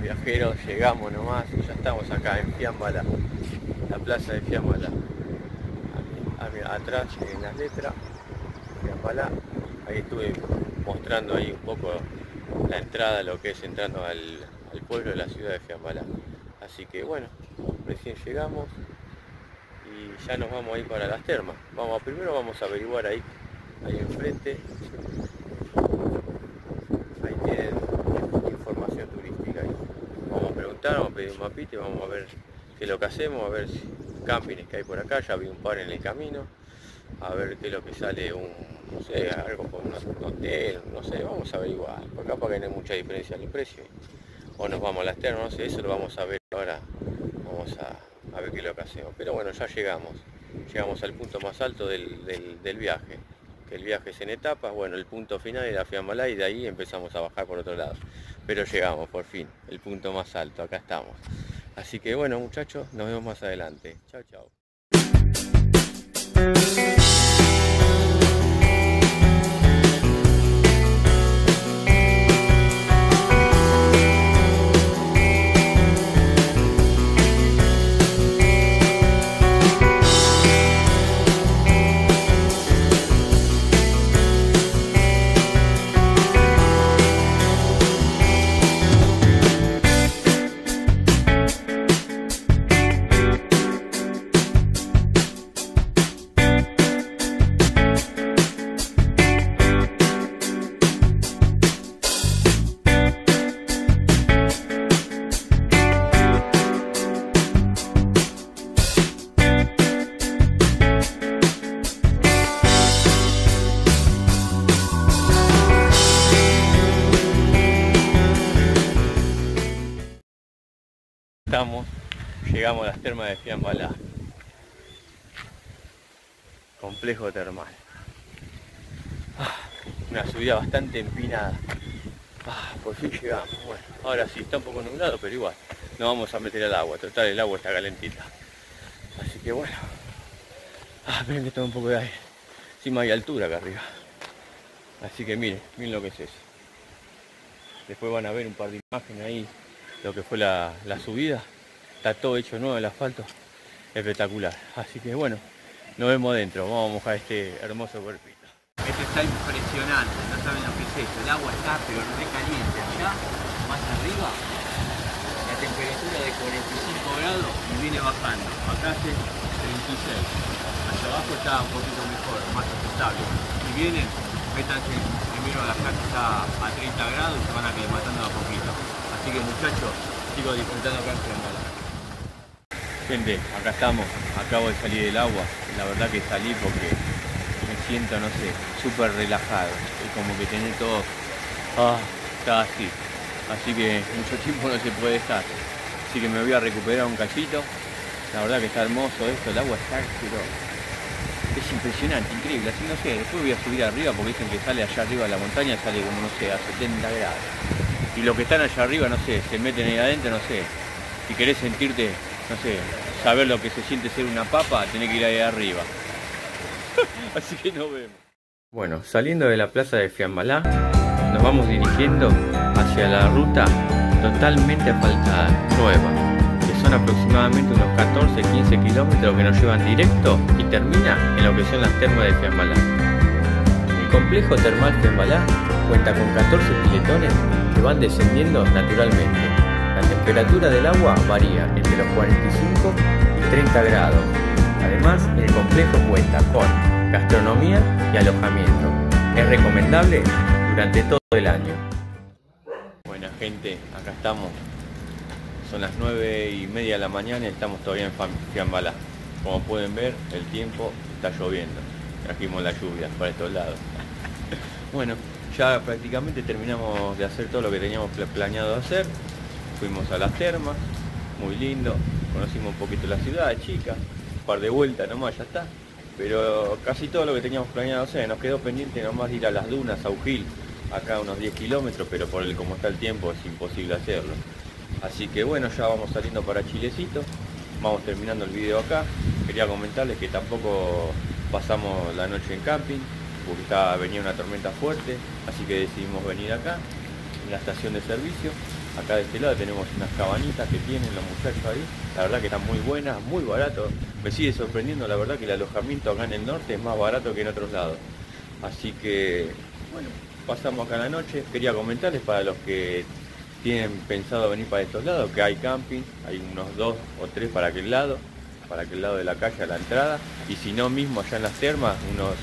Viajeros, llegamos nomás, ya estamos acá en Fiambala, la plaza de Fiambala. Atrás en las letras, Fiambala, ahí estuve mostrando ahí un poco la entrada, lo que es entrando al, pueblo de la ciudad de Fiambala. Así que bueno, recién llegamos y ya nos vamos a ir para las termas. Vamos, primero vamos a averiguar ahí, ahí enfrente. Ahí tienen información turística ahí. Vamos a pedir un mapita y vamos a ver qué es lo que hacemos, a ver si campings que hay por acá, ya vi un par en el camino, a ver qué es lo que sale un, no sé, algo por un hotel, no sé, vamos a averiguar, por acá para que no hay mucha diferencia en el precio. O nos vamos a las termas, no sé, eso lo vamos a ver ahora, vamos a, ver qué es lo que hacemos. Pero bueno, ya llegamos, llegamos al punto más alto del, viaje, que el viaje es en etapas, bueno, el punto final era Fiambalá y de ahí empezamos a bajar por otro lado. Pero llegamos, por fin, el punto más alto, acá estamos. Así que bueno muchachos, nos vemos más adelante. Chao, chao. Llegamos a las termas de Fiambalá. Complejo termal. Ah, una subida bastante empinada. Ah, por fin llegamos. Bueno, ahora sí, está un poco nublado, pero igual. No vamos a meter al agua, total el agua está calentita. Así que bueno. Ah, miren que toma un poco de aire. Encima hay altura acá arriba. Así que miren, miren lo que es eso. Después van a ver un par de imágenes ahí lo que fue la, subida. Está todo hecho nuevo el asfalto. Espectacular. Así que bueno, nos vemos dentro. Vamos a mojar este hermoso cuerpito. Esto está impresionante, no saben lo que es esto. El agua está pero re caliente. Allá, más arriba, la temperatura de 45 grados y viene bajando. Acá hace 36. Allá abajo está un poquito mejor, más aceptable. Si vienen, métanse primero a la casa a 30 grados y se van a quedar matando a poquito. Así que muchachos, sigo disfrutando acá en Fiambala. Gente, acá estamos, acabo de salir del agua. La verdad que salí porque me siento, no sé, súper relajado. Es como que tener todo, ah, está así. Así que mucho tiempo no se puede estar. Así que me voy a recuperar un cachito. La verdad que está hermoso esto, el agua está, pero es impresionante, increíble. Así no sé, después voy a subir arriba porque dicen que sale allá arriba de la montaña, sale como no sé, a 70 grados y los que están allá arriba, no sé, se meten ahí adentro, no sé. Si querés sentirte, no sé, saber lo que se siente ser una papa, tenés que ir ahí arriba. Así que nos vemos. Bueno, saliendo de la plaza de Fiambalá, nos vamos dirigiendo hacia la ruta totalmente asfaltada, nueva, que son aproximadamente unos 14-15 kilómetros que nos llevan directo y termina en lo que son las termas de Fiambalá. El complejo termal Fiambalá cuenta con 14 piletones que van descendiendo naturalmente. La temperatura del agua varía entre los 45 y 30 grados. Además, el complejo cuenta con gastronomía y alojamiento. Es recomendable durante todo el año. Buena gente, acá estamos. Son las 9 y media de la mañana y estamos todavía en Fiambalá. Como pueden ver, el tiempo está lloviendo. Trajimos la lluvia para estos lados. bueno, ya prácticamente terminamos de hacer todo lo que teníamos planeado hacer. Fuimos a las termas, muy lindo, conocimos un poquito la ciudad, chica, un par de vueltas nomás, ya está. Pero casi todo lo que teníamos planeado hacer, nos quedó pendiente nomás ir a las dunas, a Ujil, acá unos 10 kilómetros, pero por el como está el tiempo es imposible hacerlo. Así que bueno, ya vamos saliendo para Chilecito, vamos terminando el video acá. Quería comentarles que tampoco pasamos la noche en camping, porque venía una tormenta fuerte, así que decidimos venir acá, en la estación de servicio. Acá de este lado tenemos unas cabanitas que tienen los muchachos ahí, la verdad que están muy buenas, muy barato. Me sigue sorprendiendo la verdad que el alojamiento acá en el norte es más barato que en otros lados. Así que, bueno, pasamos acá la noche. Quería comentarles para los que tienen pensado venir para estos lados que hay camping, hay unos dos o tres para aquel lado, para aquel lado de la calle a la entrada. Y si no mismo allá en las termas, unos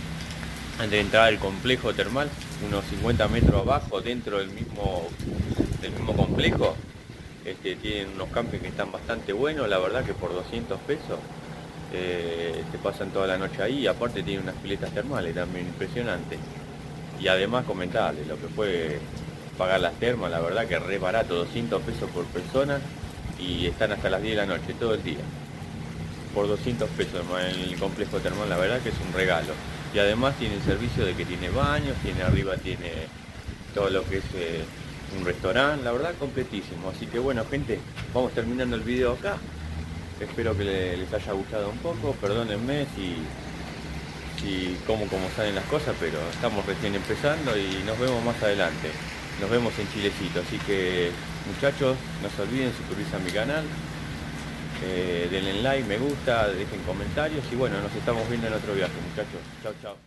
de entrar al complejo termal, unos 50 metros abajo, dentro del mismo, del mismo complejo, este, tienen unos campings que están bastante buenos, la verdad que por 200 pesos eh, te pasan toda la noche ahí, aparte tienen unas piletas termales también impresionantes. Y además comentarles lo que fue pagar las termas, la verdad que re barato, 200 pesos por persona y están hasta las 10 de la noche, todo el día. Por 200 pesos en el complejo termal, la verdad que es un regalo y además tiene el servicio de que tiene baños, tiene arriba tiene todo lo que es eh, un restaurante, la verdad completísimo. Así que bueno gente, vamos terminando el video acá. Espero que les haya gustado un poco, perdónenme si, si como como salen las cosas, pero estamos recién empezando y nos vemos más adelante. Nos vemos en Chilecito, así que muchachos, no se olviden suscribirse a mi canal, eh, denle like, me gusta, dejen comentarios y bueno, nos estamos viendo en otro viaje muchachos. Chao, chao.